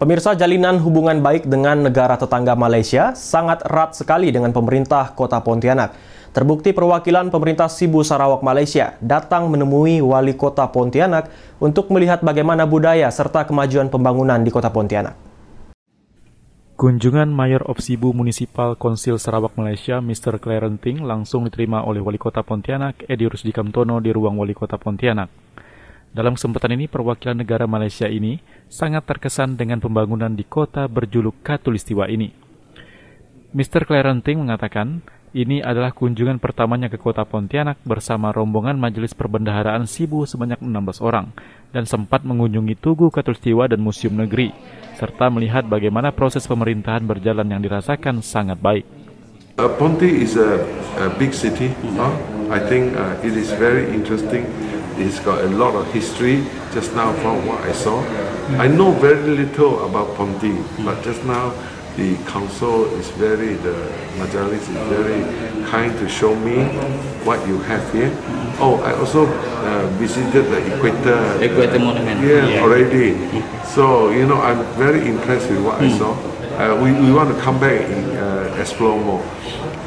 Pemirsa jalinan hubungan baik dengan negara tetangga Malaysia sangat erat sekali dengan pemerintah kota Pontianak. Terbukti perwakilan pemerintah Sibu Sarawak Malaysia datang menemui wali kota Pontianak untuk melihat bagaimana budaya serta kemajuan pembangunan di kota Pontianak. Kunjungan Mayor of Sibu Municipal Konsil Sarawak Malaysia Mr. Clarenting langsung diterima oleh Wali Kota Pontianak Edi Rusdi Kamtono di ruang Wali Kota Pontianak. Dalam kesempatan ini, perwakilan negara Malaysia ini sangat terkesan dengan pembangunan di kota berjuluk Katulistiwa ini. Mr. Clarenting mengatakan, ini adalah kunjungan pertamanya ke kota Pontianak bersama rombongan Majelis Perbendaharaan Sibu sebanyak 16 orang dan sempat mengunjungi Tugu Katulistiwa dan Museum Negeri, serta melihat bagaimana proses pemerintahan berjalan yang dirasakan sangat baik. Uh, Ponti is a, a big city. Huh? I think uh, it is very interesting It's got a lot of history just now from what I saw. I know very little about Ponti, but just now the council is very, the Majalis is very kind to show me what you have here. Oh, I also uh, visited the Equator. Equator Monument. Yeah, yeah, already. So, you know, I'm very impressed with what I hmm. saw. Uh, we, we want to come back and uh, explore more.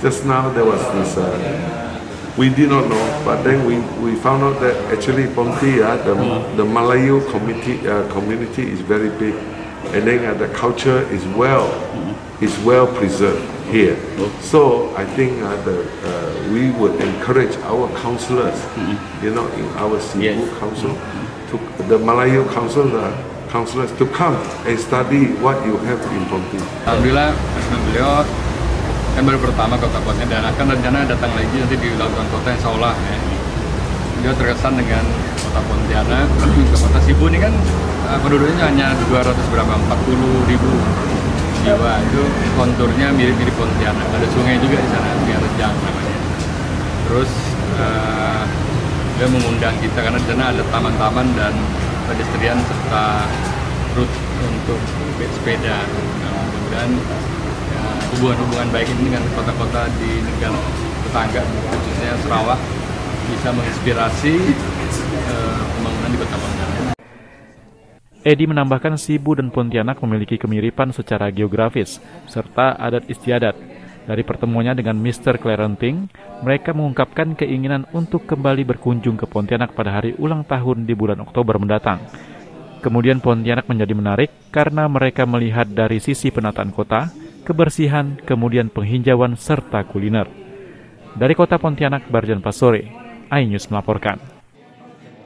Just now there was this uh, we did not know, but then we, we found out that actually Ponti, uh, the, the Malayu community, uh, community is very big. And then uh, the culture is well, is well preserved here. So I think uh, the, uh, we would encourage our councillors, you know, in our Cebu yes. Council, to, the Malayu Council, uh, councillors to come and study what you have in Ponti. Alhamdulillah, beliau kan baru pertama kota kotanya dan akan rencana datang lagi nanti di lautan kota yang seolah ya. dia terkesan dengan kota Pontianak ke kota Sibu ini kan uh, penduduknya hanya 200 berapa 40 ribu jiwa. Itu konturnya mirip-mirip Pontianak. Ada sungai juga di sana sungai Rejang namanya. Terus uh, dia mengundang kita karena di sana ada taman-taman dan pedestrian serta rute untuk sepeda. Mudah-mudahan hubungan-hubungan baik ini dengan kota-kota di negara tetangga khususnya Sarawak bisa menginspirasi uh, pembangunan di kota Pontianak. Edi menambahkan Sibu dan Pontianak memiliki kemiripan secara geografis serta adat istiadat. Dari pertemuannya dengan Mr. Clarenting, mereka mengungkapkan keinginan untuk kembali berkunjung ke Pontianak pada hari ulang tahun di bulan Oktober mendatang. Kemudian Pontianak menjadi menarik karena mereka melihat dari sisi penataan kota, kebersihan, kemudian penghijauan serta kuliner. Dari kota Pontianak, Barjan Pasore, iNews melaporkan.